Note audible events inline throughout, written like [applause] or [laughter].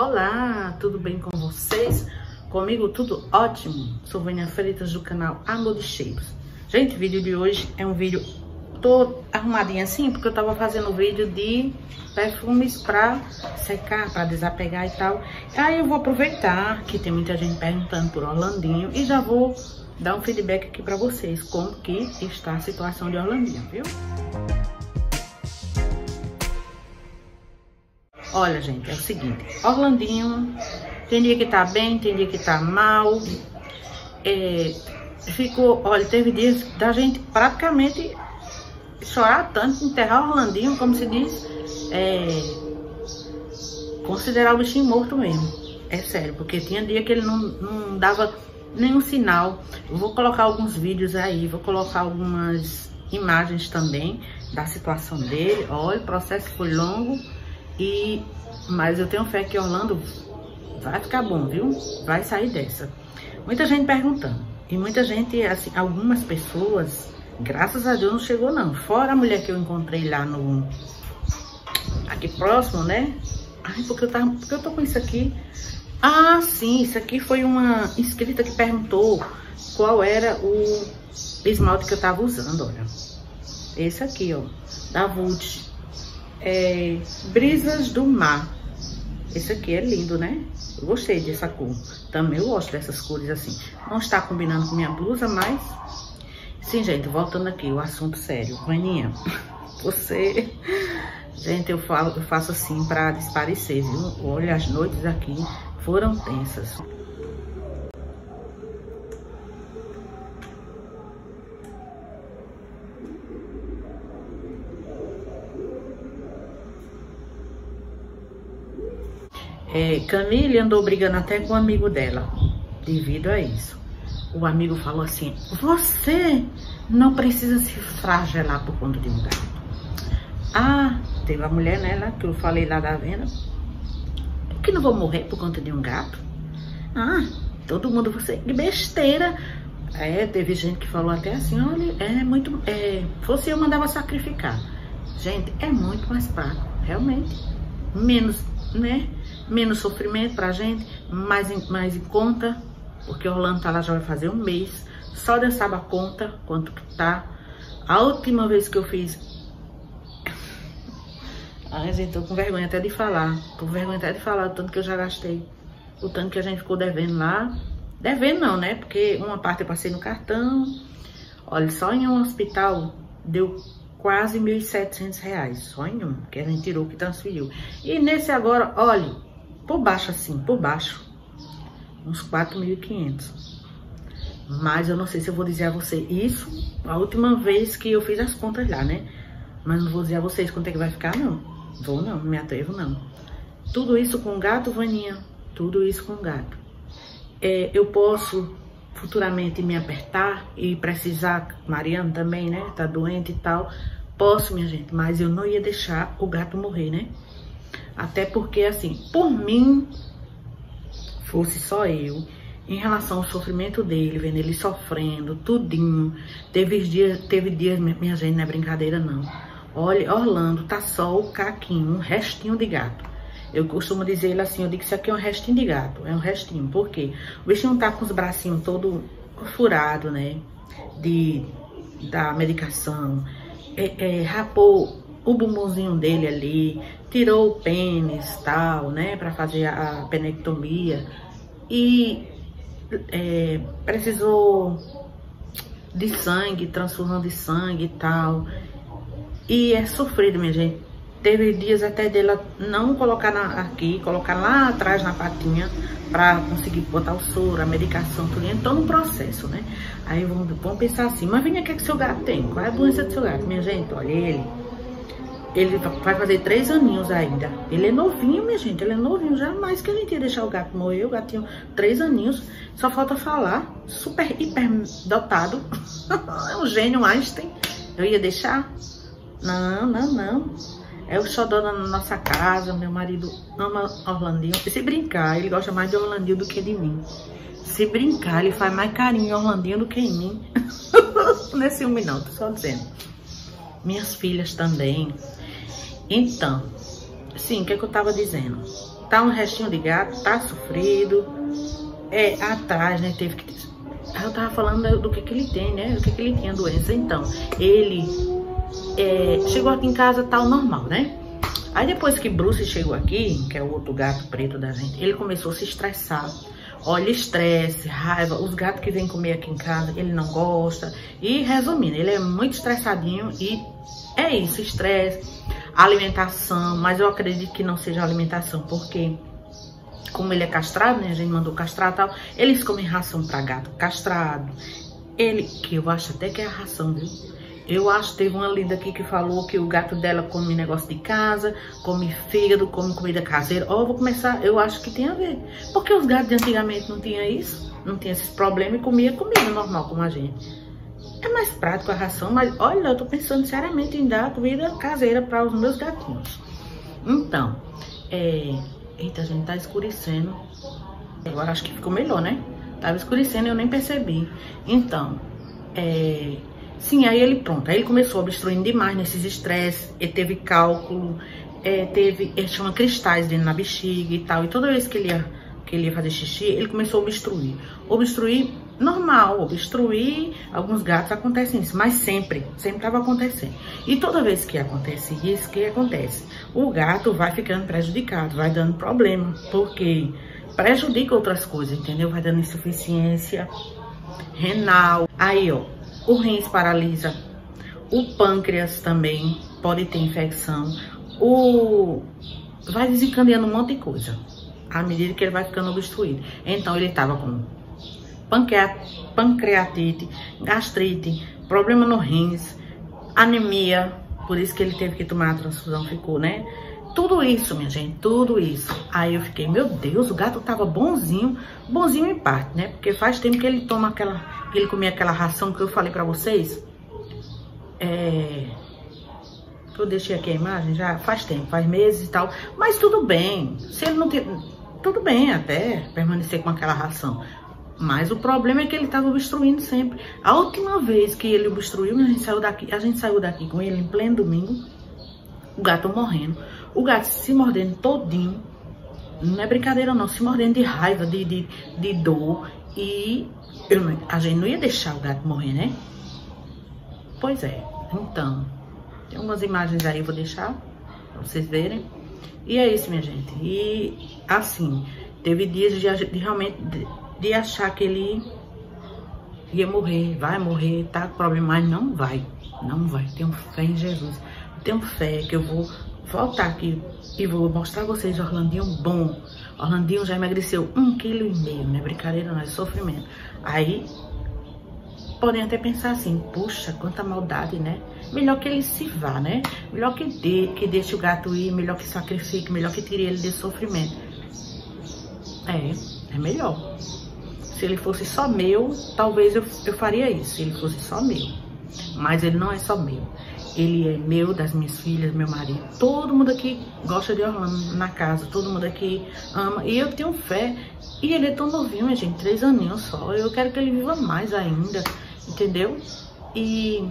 Olá, tudo bem com vocês? Comigo tudo ótimo. Sou Vânia Freitas do canal Amor de Cheiros. Gente, o vídeo de hoje é um vídeo tô arrumadinha assim, porque eu tava fazendo vídeo de perfumes pra secar, pra desapegar e tal. Aí eu vou aproveitar que tem muita gente perguntando por Orlandinho e já vou dar um feedback aqui pra vocês, como que está a situação de Orlandinho, viu? Olha, gente, é o seguinte, Orlandinho, tem dia que tá bem, tem dia que tá mal. É, ficou, olha, teve dias da gente praticamente chorar tanto, enterrar Orlandinho, como se diz, é, considerar o bichinho morto mesmo. É sério, porque tinha dia que ele não, não dava nenhum sinal. Eu vou colocar alguns vídeos aí, vou colocar algumas imagens também da situação dele. Olha, o processo foi longo e, mas eu tenho fé que Orlando vai ficar bom, viu? Vai sair dessa. Muita gente perguntando. E muita gente, assim, algumas pessoas, graças a Deus não chegou não. Fora a mulher que eu encontrei lá no... Aqui próximo, né? Ai, porque eu, tava, porque eu tô com isso aqui. Ah, sim, isso aqui foi uma inscrita que perguntou qual era o esmalte que eu tava usando, olha. Esse aqui, ó, da Vult é, Brisas do Mar. Esse aqui é lindo, né? Eu gostei dessa cor. Também eu gosto dessas cores assim. Não está combinando com minha blusa, mas... Sim, gente, voltando aqui, o assunto sério. Vaninha, [laughs] você... Gente, eu, falo, eu faço assim pra desparecer, viu? Olha, as noites aqui foram tensas. É, Camille andou brigando até com um amigo dela, devido a isso. O amigo falou assim, você não precisa se fragelar por conta de um gato. Ah, teve a mulher, né, lá, que eu falei lá da venda, que não vou morrer por conta de um gato. Ah, todo mundo, você, que besteira. É, teve gente que falou até assim, olha, é muito, é, fosse eu mandava sacrificar. Gente, é muito mais prático, realmente. Menos, né? Menos sofrimento pra gente, mais em, mais em conta, porque Orlando tá lá já vai fazer um mês. Só Deus sabe a conta, quanto que tá. A última vez que eu fiz... [laughs] Ai, gente, tô com vergonha até de falar. Tô com vergonha até de falar o tanto que eu já gastei. O tanto que a gente ficou devendo lá. Devendo não, né? Porque uma parte eu passei no cartão. Olha, só em um hospital deu quase R$ 1.700, só em um, que a gente tirou, que transferiu. E nesse agora, olha, por baixo assim, por baixo, uns 4.500. Mas eu não sei se eu vou dizer a você isso, a última vez que eu fiz as contas lá, né? Mas não vou dizer a vocês quanto é que vai ficar, não. Vou não, me atrevo não. Tudo isso com gato, Vaninha, tudo isso com gato. É, eu posso futuramente me apertar e precisar, Mariana também, né? Tá doente e tal. Posso, minha gente, mas eu não ia deixar o gato morrer, né? Até porque, assim, por mim, fosse só eu, em relação ao sofrimento dele, vendo ele sofrendo, tudinho. Teve dias, teve dias, minha gente, não é brincadeira não. Olha, Orlando tá só o caquinho, um restinho de gato. Eu costumo dizer ele assim, eu digo que isso aqui é um restinho de gato, é um restinho. Por quê? O bichinho tá com os bracinhos todo furado, né? De, da medicação. É, é, rapou o bumbumzinho dele ali, tirou o pênis tal, né, para fazer a penectomia e é, precisou de sangue, transfusão de sangue e tal. E é sofrido, minha gente. Teve dias até dela não colocar na, aqui, colocar lá atrás na patinha para conseguir botar o soro, a medicação, tudo. Então, no processo, né? Aí vamos, vamos pensar assim, mas vinha o que, é que seu gato tem? Qual é a doença do seu gato? Minha gente, olha ele ele vai fazer três aninhos ainda. Ele é novinho, minha gente. Ele é novinho. Jamais que a gente ia deixar o gato morrer. O gatinho, três aninhos. Só falta falar. Super, hiper dotado. [laughs] é um gênio Einstein. Eu ia deixar? Não, não, não. É o xodó na nossa casa. Meu marido ama Orlandinho. E se brincar, ele gosta mais de Orlandinho do que de mim. Se brincar, ele faz mais carinho em Orlandinho do que em mim. [laughs] não é ciúme não, tô só dizendo. Minhas filhas também. Então, sim, o que, é que eu tava dizendo? tá um restinho de gato, tá sofrido. É, atrás, né, teve que... Eu tava falando do que que ele tem, né, do que que ele tinha doença. Então, ele é, chegou aqui em casa tal normal, né? Aí depois que Bruce chegou aqui, que é o outro gato preto da gente, ele começou a se estressar. Olha, estresse, raiva, os gatos que vêm comer aqui em casa, ele não gosta. E resumindo, ele é muito estressadinho e é isso, estresse, alimentação, mas eu acredito que não seja alimentação, porque como ele é castrado, né, a gente mandou castrar e tal, eles comem ração para gato castrado. Ele, que eu acho até que é a ração, viu? Eu acho, teve uma linda aqui que falou que o gato dela come negócio de casa, come fígado, come comida caseira. Ó, oh, vou começar, eu acho que tem a ver. Porque os gatos de antigamente não tinham isso, não tinha esses problemas e comia comida normal como a gente. É mais prático a ração, mas olha, eu tô pensando seriamente em dar comida caseira para os meus gatinhos. Então, é... Eita, a gente tá escurecendo. Agora acho que ficou melhor, né? Tava escurecendo e eu nem percebi. Então, é... Sim, aí ele pronto, aí ele começou obstruindo demais nesses estresses, ele teve cálculo, é, teve, ele tinha cristais dentro na bexiga e tal, e toda vez que ele ia, que ele ia fazer xixi, ele começou a obstruir. Obstruir normal, obstruir, alguns gatos acontecem isso, mas sempre, sempre estava acontecendo. E toda vez que acontece isso, o que acontece? O gato vai ficando prejudicado, vai dando problema, porque prejudica outras coisas, entendeu? Vai dando insuficiência renal. Aí, ó, o rins paralisa, o pâncreas também pode ter infecção, o vai desencadeando um monte de coisa à medida que ele vai ficando obstruído. Então ele estava com pancreatite, gastrite, problema no rins, anemia, por isso que ele teve que tomar a transfusão, ficou, né? Tudo isso, minha gente, tudo isso. Aí eu fiquei, meu Deus, o gato tava bonzinho, bonzinho em parte, né? Porque faz tempo que ele toma aquela, que ele comia aquela ração que eu falei pra vocês. É... Eu deixei aqui a imagem já faz tempo, faz meses e tal. Mas tudo bem, se ele não tem... Tudo bem até permanecer com aquela ração. Mas o problema é que ele estava obstruindo sempre. A última vez que ele obstruiu, a gente saiu daqui, a gente saiu daqui com ele em pleno domingo, o gato morrendo. O gato se mordendo todinho. Não é brincadeira não, se mordendo de raiva, de, de, de dor. E eu, a gente não ia deixar o gato morrer, né? Pois é, então, tem algumas imagens aí, vou deixar pra vocês verem. E é isso, minha gente. E assim, teve dias de, de realmente de, de, achar que ele ia morrer, vai morrer, tá com problema, mas não vai. Não vai. Tenho fé em Jesus. Tenho fé que eu vou voltar aqui e vou mostrar a vocês o Orlandinho bom. O Orlandinho já emagreceu um quilo e meio, não é brincadeira, não é sofrimento. Aí, podem até pensar assim, puxa, quanta maldade, né? Melhor que ele se vá, né? Melhor que dê, que deixe o gato ir, melhor que sacrifique, melhor que tire ele desse sofrimento. É, é melhor. Se ele fosse só meu, talvez eu, eu faria isso, se ele fosse só meu. Mas ele não é só meu. Ele é meu, das minhas filhas, meu marido. Todo mundo aqui gosta de Orlando na casa. Todo mundo aqui ama. E eu tenho fé. E ele é tão novinho, gente. Três aninhos só. Eu quero que ele viva mais ainda. Entendeu? E,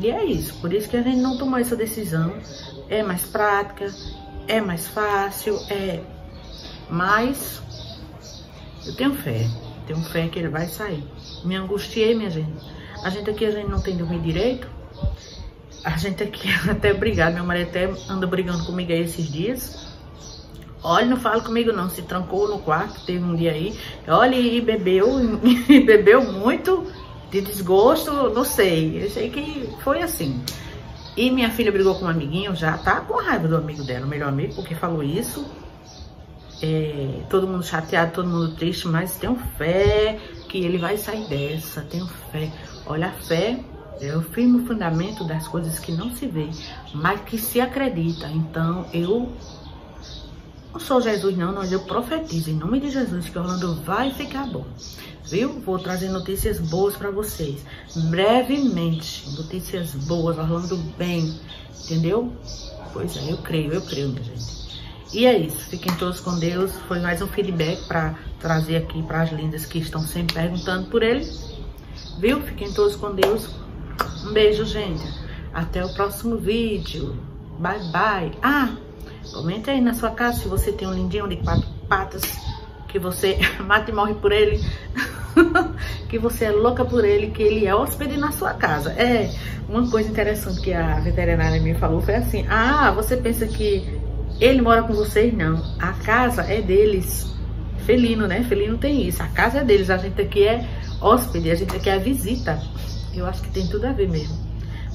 e é isso. Por isso que a gente não tomou essa decisão. É mais prática. É mais fácil. É mais... Eu tenho fé. Tenho fé que ele vai sair. Me angustiei, minha gente. A gente aqui, a gente não tem dormido direito. A gente aqui [laughs] até brigado, meu marido até anda brigando comigo aí esses dias. Olha, não fala comigo não, se trancou no quarto, teve um dia aí. Olha, e bebeu, [laughs] e bebeu muito de desgosto, não sei. Eu sei que foi assim. E minha filha brigou com um amiguinho, já tá com raiva do amigo dela, o melhor amigo, porque falou isso. É, todo mundo chateado, todo mundo triste, mas tenho fé que ele vai sair dessa, tenho fé. Olha, a fé é o firme fundamento das coisas que não se vê, mas que se acredita. Então, eu não sou Jesus não, mas eu profetizo em nome de Jesus que Orlando vai ficar bom. Viu? Vou trazer notícias boas para vocês. Brevemente, notícias boas, Orlando bem. Entendeu? Pois é, eu creio, eu creio, minha gente. E é isso, fiquem todos com Deus. Foi mais um feedback para trazer aqui para as lindas que estão sempre perguntando por ele. Viu? Fiquem todos com Deus. Um beijo, gente. Até o próximo vídeo. Bye, bye. Ah, Comente aí na sua casa se você tem um lindinho de quatro patas, que você [laughs] mata e morre por ele, [laughs] que você é louca por ele, que ele é hóspede na sua casa. É, uma coisa interessante que a veterinária me falou foi assim, ah, você pensa que ele mora com vocês? Não, a casa é deles. Felino, né? Felino tem isso, a casa é deles, a gente aqui é hóspede, a gente aqui é visita. Eu acho que tem tudo a ver mesmo.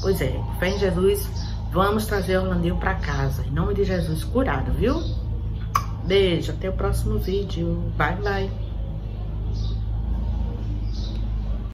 Pois é, fé em Jesus, vamos trazer Orlandinho para casa. Em nome de Jesus, curado, viu? Beijo, até o próximo vídeo. Bye, bye.